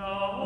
thou